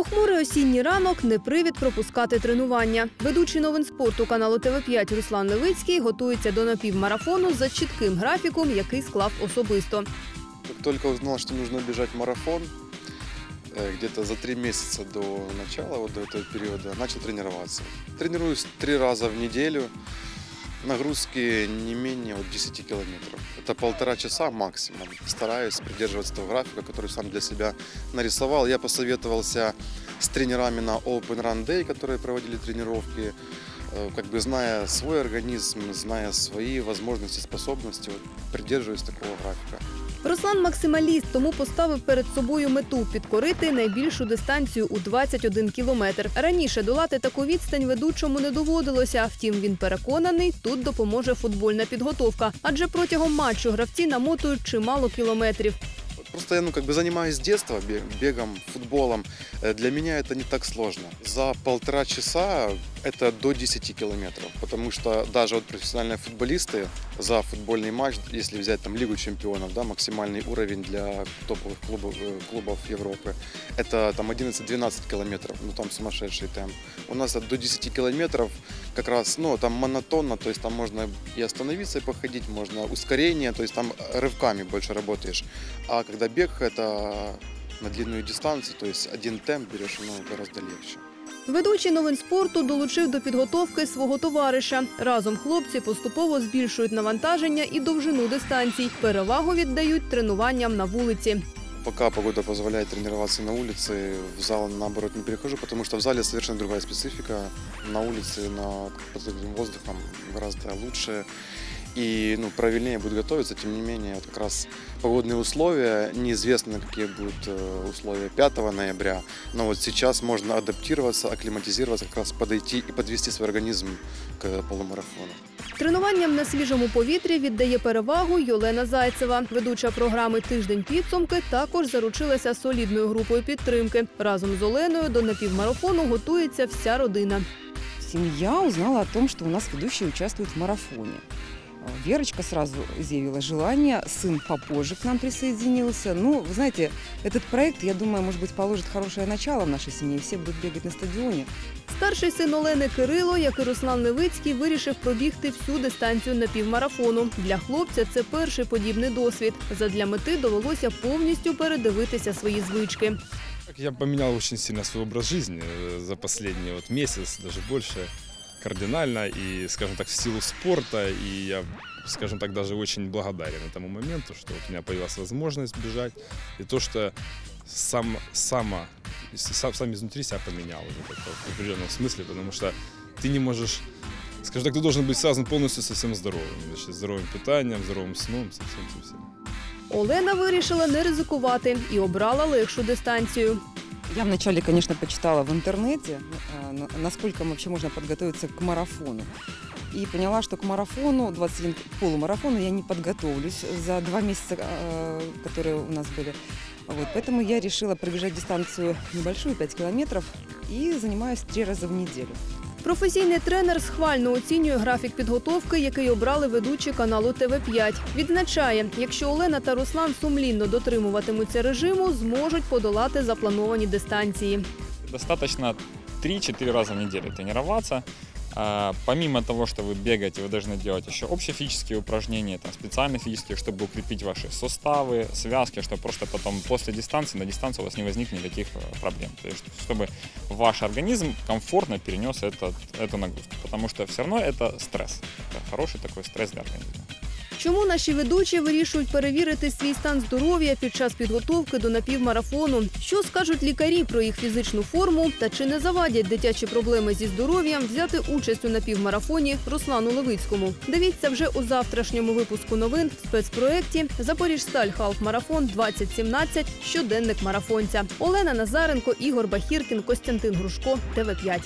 Похмурий осінній ранок не привід пропускати тренування. Ведучий новин спорту каналу ТВ5 Руслан Левицький готується до напівмарафону за чітким графіком, який склав особисто. Как только узнал, что нужно бежать марафон, э, где-то за три месяца до начала, до этого периода, начал тренироваться. Тренируюсь три раза в неделю, нагрузки не менее вот 10 километров. Это полтора часа максимум. Стараюсь придерживаться того графика, который сам для себя нарисовал. Я посоветовался с тренерами на Open Run Day, которые проводили тренировки. Э, Как бы зная свой организм, зная свои возможности, способности, вот, придерживаюсь такого графика. Руслан максималіст, тому поставив перед собою мету підкорити найбільшу дистанцію у 21 кілометр. Раніше долати таку відстань ведучому не доводилося. Втім, він переконаний, тут допоможе футбольна підготовка, адже протягом матчу гравці намотують чимало кілометрів. Просто я ну, как бы занимаюсь с детства бе- бегом, футболом. Э, Для меня это не так сложно. За полтора часа это до 10 километров. Потому что даже вот профессиональные футболисты за футбольный матч, если взять там Лигу чемпионов, да, максимальный уровень для топовых клубов, э, клубов Европы, это там 11-12 километров. Ну там сумасшедший темп. У нас это до 10 километров как раз, ну там монотонно, то есть там можно и остановиться, и походить, можно ускорение, то есть там рывками больше работаешь. А когда бег это на длинную дистанцию, то есть один темп берешь, ну, гораздо легче. Ведучий новин спорту долучив до підготовки свого товариша. Разом хлопці поступово збільшують навантаження і довжину дистанцій. Перевагу віддають тренуванням на вулиці. Пока погода позволяет тренироваться на улице, в зал наоборот не перехожу, потому что в зале совершенно другая специфика. На улице, на под открытым воздухом гораздо лучше и ну, правильнее будет готовиться. Тем не менее, вот как раз погодные условия, неизвестно, какие будут э, условия 5 ноября, но вот сейчас можно адаптироваться, акклиматизироваться, как раз подойти и подвести свой организм к полумарафону. Тренуванням на свіжому повітрі віддає перевагу Йолена Зайцева. Ведуча програми Тиждень підсумки також заручилася солідною групою підтримки. Разом з Оленою до напівмарафону готується вся родина. семья узнала о том, что у нас ведущий участвует в марафоне. А, Верочка сразу изъявила желание, сын попозже к нам присоединился. Ну, вы знаете, этот проект, я думаю, может быть, положит хорошее начало в нашей семье. Все будут бегать на стадионе. Старший син Олени Кирило, як і Руслан Левицький, вирішив пробігти всю дистанцію напівмарафону. Для хлопця це перший подібний досвід. Задля мети довелося повністю передивитися свої звички. Так, Я поменял очень сильно свой образ жизни э, за последний вот месяц, даже больше, кардинально и, скажем так, в силу спорта. И я, скажем так, даже очень благодарен этому моменту, что вот у меня появилась возможность бежать. И то, что сам, само, сам, сам изнутри себя поменял уже как-то в определенном смысле, потому что ты не можешь Скажем так, ты должен быть связан полностью со всем здоровым. Значит, здоровым питанием, здоровым сном, со всем, со всем. Олена вирішила не ризикувати і обрала легшу дистанцію. Я вначале, конечно, почитала в интернете, на- насколько вообще можно подготовиться к марафону. И поняла, что к марафону, 21 к полумарафону я не подготовлюсь за два месяца, а, которые у нас были. Вот, поэтому я решила пробежать дистанцию небольшую, 5 километров, и занимаюсь три раза в неделю. Професійний тренер схвально оцінює графік підготовки, який обрали ведучі каналу ТВ5. Відзначає, якщо Олена та Руслан сумлінно дотримуватимуться режиму, зможуть подолати заплановані дистанції. Достаточно 3-4 рази в неделю тренироваться. А, Помимо того, что вы бегаете, вы должны делать еще общефизические упражнения, там, специальные физические, чтобы укрепить ваши суставы, связки, чтобы просто потом после дистанции, на дистанции у вас не возникнет никаких э, проблем. То есть, чтобы ваш организм комфортно перенес этот, эту нагрузку. Потому что все равно это стресс. Это хороший такой стресс для организма. Чому наші ведучі вирішують перевірити свій стан здоров'я під час підготовки до напівмарафону? Що скажуть лікарі про їх фізичну форму та чи не завадять дитячі проблеми зі здоров'ям взяти участь у напівмарафоні Руслану Левицькому? Дивіться вже у завтрашньому випуску новин в спецпроекті Запоріжсталь Халф-марафон 2017 Щоденник марафонця. Олена Назаренко, Ігор Бахіркін, Костянтин Грушко, ТВ 5